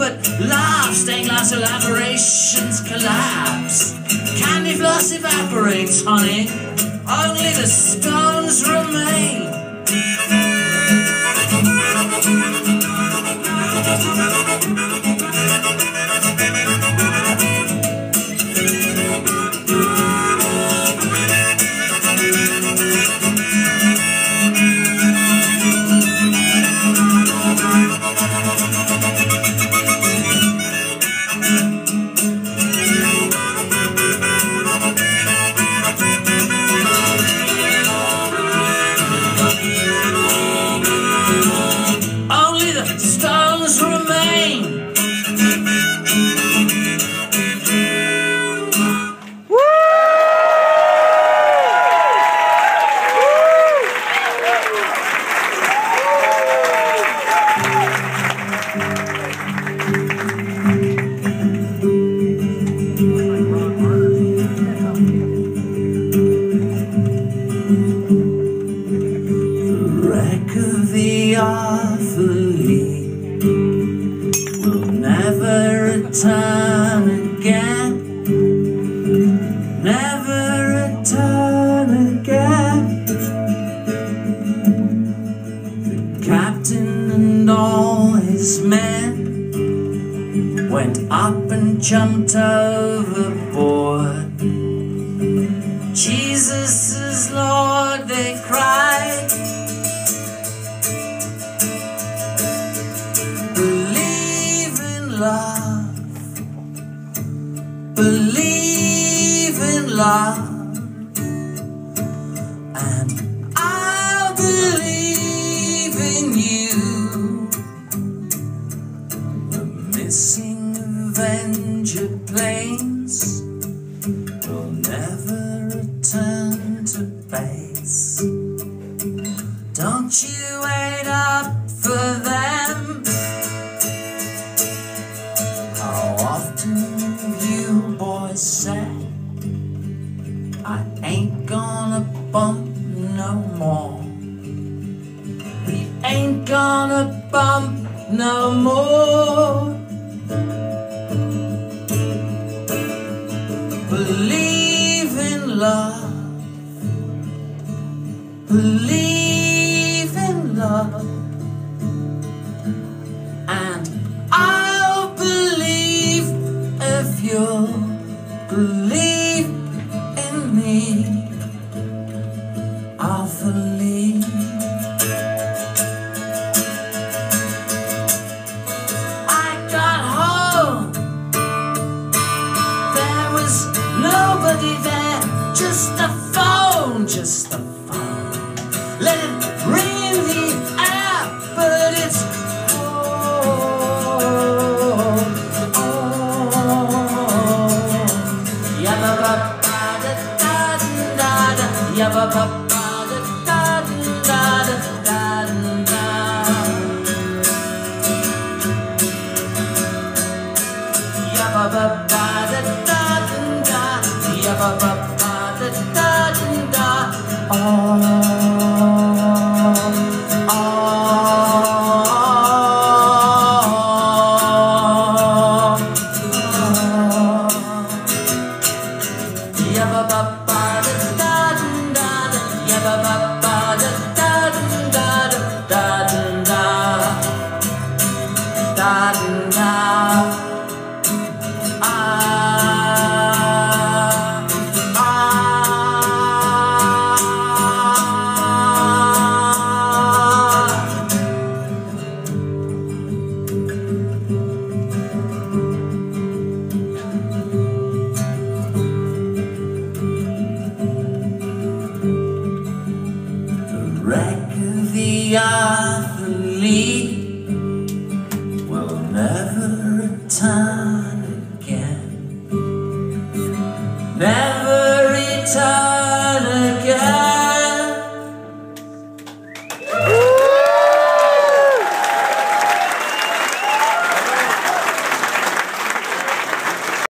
but laugh. Stained glass elaborations collapse. Candy floss evaporates, honey. Only the stones remain. Arthurly will never return again. Never return again. The captain and all his men went up and jumped overboard. Jesus Believe in love. More? We ain't gonna bump no more. Believe in love. Believe in love. And I'll believe if you believe in me. I'll. I got home. There was nobody there, just a phone, just a phone. Let it ring in the air, but it's home. Oh, yabba Oh.